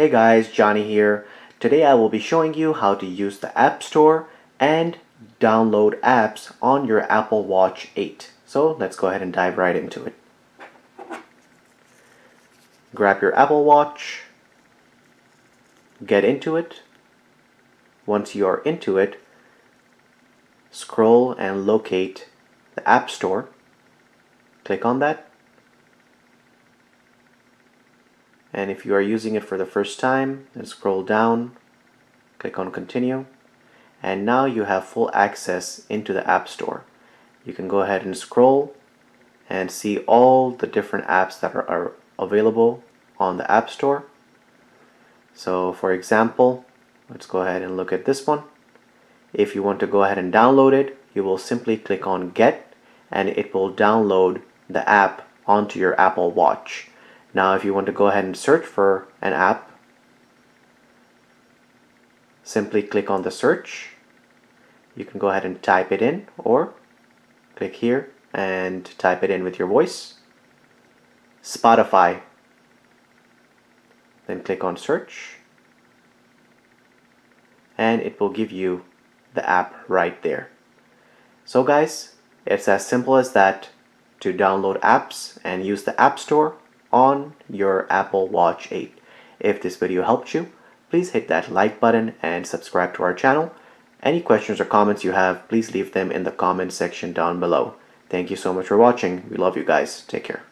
Hey guys, Johnny here. Today I will be showing you how to use the App Store and download apps on your Apple Watch 8. So let's go ahead and dive right into it. Grab your Apple Watch, get into it. Once you are into it, scroll and locate the App Store. Click on that and if you are using it for the first time then scroll down click on continue and now you have full access into the App Store. You can go ahead and scroll and see all the different apps that are, are available on the App Store. So for example let's go ahead and look at this one. If you want to go ahead and download it you will simply click on get and it will download the app onto your Apple Watch now if you want to go ahead and search for an app, simply click on the search. You can go ahead and type it in or click here and type it in with your voice. Spotify. Then click on search and it will give you the app right there. So guys, it's as simple as that to download apps and use the App Store on your Apple Watch 8. If this video helped you, please hit that like button and subscribe to our channel. Any questions or comments you have, please leave them in the comment section down below. Thank you so much for watching. We love you guys. Take care.